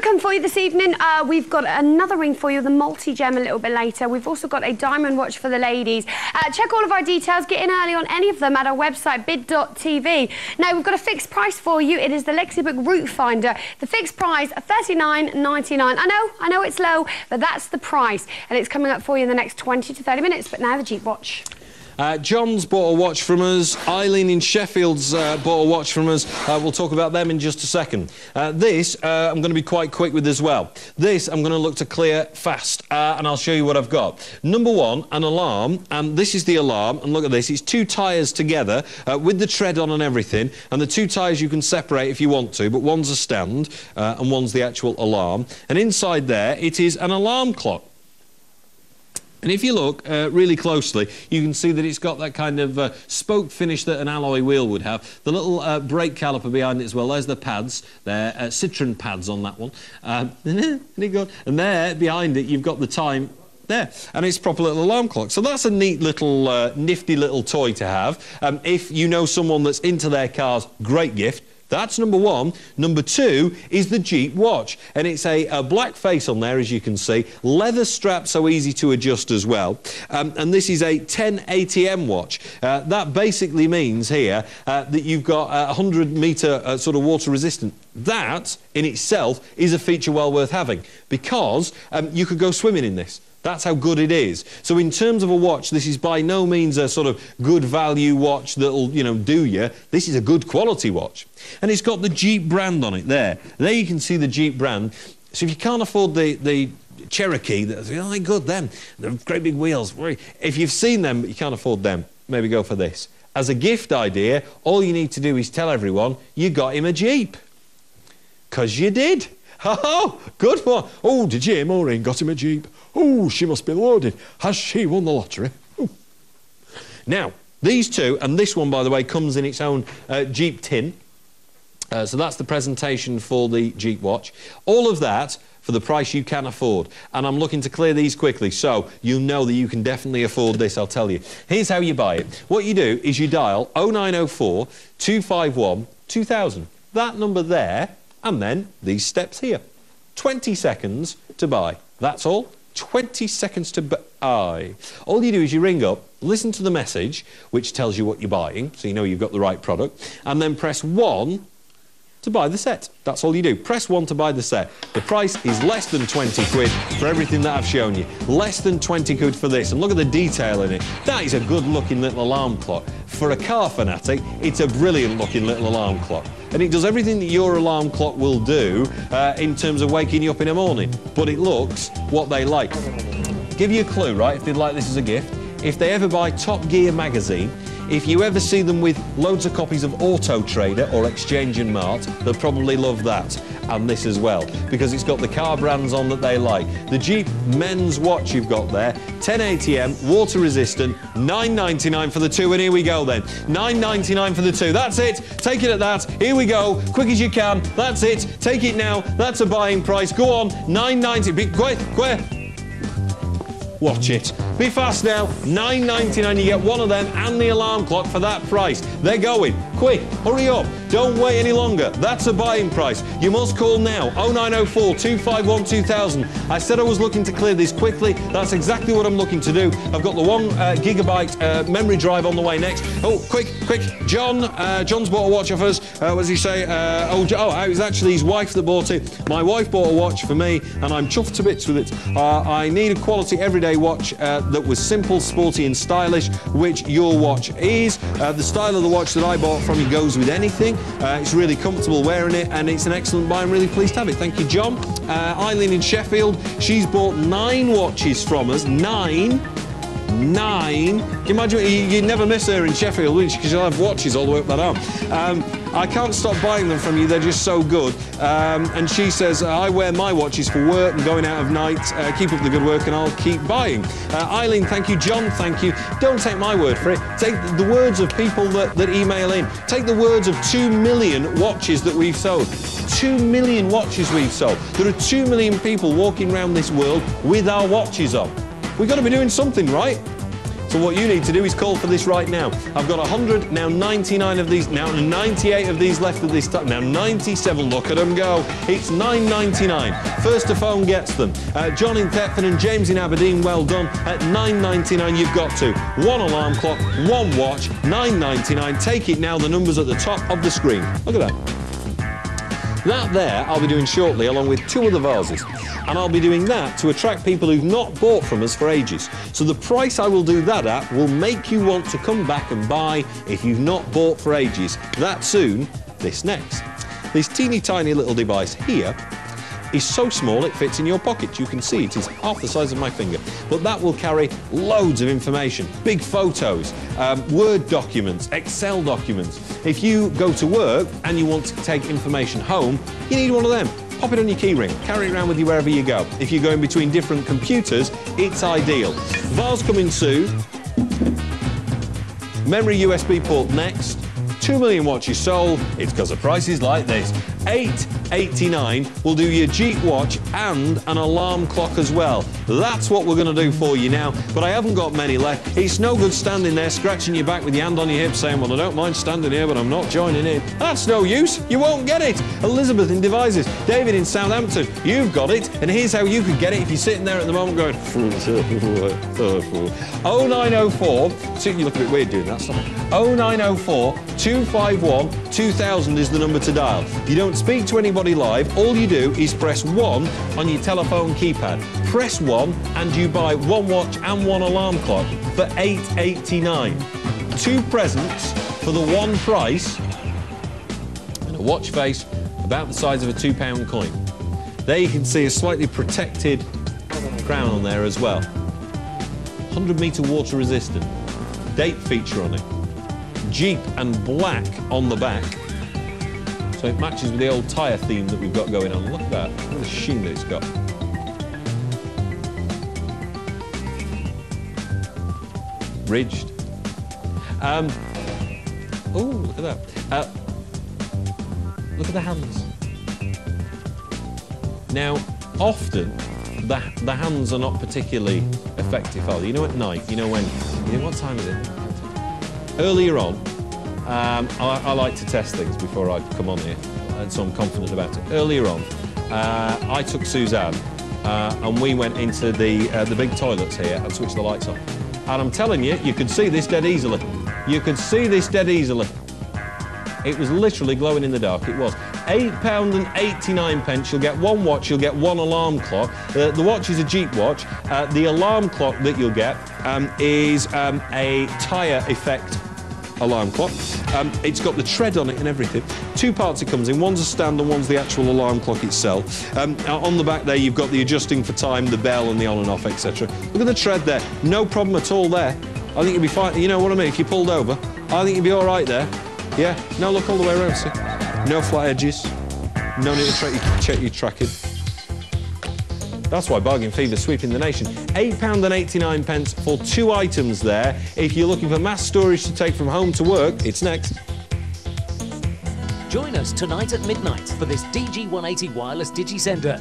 come for you this evening. Uh, we've got another ring for you, the multi-gem a little bit later. We've also got a diamond watch for the ladies. Uh, check all of our details. Get in early on any of them at our website, bid.tv. Now, we've got a fixed price for you. It is the Lexibook Route Finder. The fixed price, $39.99. I know, I know it's low, but that's the price. And it's coming up for you in the next 20 to 30 minutes. But now the Jeep watch. Uh, John's bought a watch from us. Eileen in Sheffield's uh, bought a watch from us. Uh, we'll talk about them in just a second. Uh, this, uh, I'm going to be quite quick with as well. This, I'm going to look to clear fast, uh, and I'll show you what I've got. Number one, an alarm, and this is the alarm, and look at this. It's two tyres together with the tread on and everything, and the two tyres you can separate if you want to, but one's a stand, and one's the actual alarm. And inside there, it is an alarm clock. And if you look uh, really closely, you can see that it's got that kind of uh, spoke finish that an alloy wheel would have. The little uh, brake caliper behind it as well. There's the pads. They're uh, Citroen pads on that one. Um, and there, behind it, you've got the time there. And it's proper little alarm clock. So that's a neat little, uh, nifty little toy to have. Um, if you know someone that's into their cars, great gift. That's number one. Number two is the Jeep watch. And it's a, a, black face on there, as you can see. Leather strap, so easy to adjust as well. Um, and this is a 10 ATM watch. Uh, that basically means here uh, that you've got a 100 metre uh, sort of water resistant. That, in itself, is a feature well worth having because um, you could go swimming in this. That's how good it is. So in terms of a watch, this is by no means a sort of good value watch that'll, you know, do you. This is a good quality watch. And it's got the Jeep brand on it there. There you can see the Jeep brand. So if you can't afford the, the Cherokee, oh, they're good, then. They're great big wheels. If you've seen them, but you can't afford them, maybe go for this. As a gift idea, all you need to do is tell everyone you got him a Jeep. Because you did. Oh, good one. Oh, did hear Maureen got him a Jeep? Oh, she must be loaded. Has she won the lottery? Ooh. Now, these two, and this one, by the way, comes in its own uh, Jeep tin. Uh, so that's the presentation for the Jeep watch. All of that for the price you can afford. And I'm looking to clear these quickly, so you know that you can definitely afford this, I'll tell you. Here's how you buy it. What you do is you dial 0904 251 2000. That number there, and then these steps here. 20 seconds to buy. That's all. 20 seconds to buy. All you do is you ring up, listen to the message, which tells you what you're buying, so you know you've got the right product, and then press 1 to buy the set. That's all you do. Press 1 to buy the set. The price is less than 20 quid for everything that I've shown you. Less than 20 quid for this. And look at the detail in it. That is a good looking little alarm clock. For a car fanatic, it's a brilliant looking little alarm clock. And it does everything that your alarm clock will do uh, in terms of waking you up in the morning. But it looks what they like. Give you a clue, right, if they'd like this as a gift. If they ever buy Top Gear magazine, if you ever see them with loads of copies of Auto Trader or Exchange and Mart, they'll probably love that and this as well because it's got the car brands on that they like. The Jeep men's watch you've got there, 10 ATM, water resistant, 9.99 for the two, and here we go then. 9.99 for the two. That's it. Take it at that. Here we go. Quick as you can. That's it. Take it now. That's a buying price. Go on. 9.90. Be quick, quick. Watch it. Be fast now. 9.99. You get one of them and the alarm clock for that price. They're going. Quick, hurry up. Don't wait any longer. That's a buying price. You must call now. 0904 251 2000. I said I was looking to clear these quickly. That's exactly what I'm looking to do. I've got the one uh, gigabyte uh, memory drive on the way next. Oh, quick, quick. John, uh, John's bought a watch off us. Uh, what does he say? Uh, oh, oh, it was actually his wife that bought it. My wife bought a watch for me, and I'm chuffed to bits with it. Uh, I need a quality everyday watch that was simple, sporty, and stylish, which your watch is. the style of the watch that I bought you goes with anything. Uh, it's really comfortable wearing it, and it's an excellent buy. I'm really pleased to have it. Thank you, John. Uh, Eileen in Sheffield, she's bought nine watches from us. Nine nine. Can you imagine? You'd never miss her in Sheffield, would you? Because she'll have watches all the way up that arm. Um, I can't stop buying them from you. They're just so good. Um, and she says, I wear my watches for work and going out of night. Uh, keep up the good work and I'll keep buying. Uh, Eileen, thank you. John, thank you. Don't take my word for it. Take the words of people that, that email in. Take the words of two million watches that we've sold. Two million watches we've sold. There are two million people walking around this world with our watches on. We've got to be doing something, right? So what you need to do is call for this right now. I've got 100, now 99 of these, now 98 of these left at this time, now 97. Look at them go. It's 9.99. First to phone gets them. Uh, John in Thetford and James in Aberdeen, well done. At 9.99 you've got to. One alarm clock, one watch, 9.99. Take it now. The numbers at the top of the screen. Look at that. That there I'll be doing shortly along with two other vases. And I'll be doing that to attract people who've not bought from us for ages. So the price I will do that at will make you want to come back and buy if you've not bought for ages. That soon, this next. This teeny tiny little device here is so small it fits in your pocket. You can see it is half the size of my finger. But that will carry loads of information, big photos, um, Word documents, Excel documents. If you go to work and you want to take information home, you need one of them. Pop it on your keyring, carry it around with you wherever you go. If you're going between different computers, it's ideal. Vase coming soon. Memory USB port next. 2 million watches sold. It's because of prices like this. 8.89 will do your Jeep watch and an alarm clock as well. That's what we're going to do for you now, but I haven't got many left. It's no good standing there scratching your back with your hand on your hip saying, well, I don't mind standing here, but I'm not joining in. That's no use. You won't get it. Elizabeth in Devizes, David in Southampton, you've got it, and here's how you could get it if you're sitting there at the moment going, 0904, see, you look a bit weird doing that, it. 0904 251 2000 is the number to dial. You don't speak to anybody live, all you do is press 1 on your telephone keypad. Press 1 and you buy one watch and one alarm clock for 8.89. Two presents for the one price and a watch face about the size of a £2 coin. There you can see a slightly protected crown on there as well. 100 metre water resistant. Date feature on it. Jeep and black on the back. So it matches with the old tyre theme that we've got going on. Look at that. Look at the sheen that it's got. Ridged. Um, oh, look at that. Uh, look at the hands. Now, often the, the hands are not particularly effective, are they? You know, at night, you know when, you know, what time is it? Earlier on, um, I, I, like to test things before I come on here, and so I'm confident about it. Earlier on, uh, I took Suzanne uh, and we went into the, uh, the big toilets here and switched the lights on. And I'm telling you, you could see this dead easily. You could see this dead easily. It was literally glowing in the dark, it was. £8.89 pence, you'll get one watch, you'll get one alarm clock. Uh, the watch is a Jeep watch. Uh, the alarm clock that you'll get um, is um, a tyre effect alarm clock. Um, it's got the tread on it and everything. Two parts it comes in. One's a stand and one's the actual alarm clock itself. Um, on the back there, you've got the adjusting for time, the bell and the on and off, etc. Look at the tread there. No problem at all there. I think you'd be fine. You know what I mean? If you pulled over, I think you'd be all right there. Yeah? Now look all the way around, see? No flat edges. No need to check your, tracking. That's why bargain fever is sweeping the nation. £8.89 pence for two items there. If you're looking for mass storage to take from home to work, it's next. Join us tonight at midnight for this DG180 wireless Digi Sender.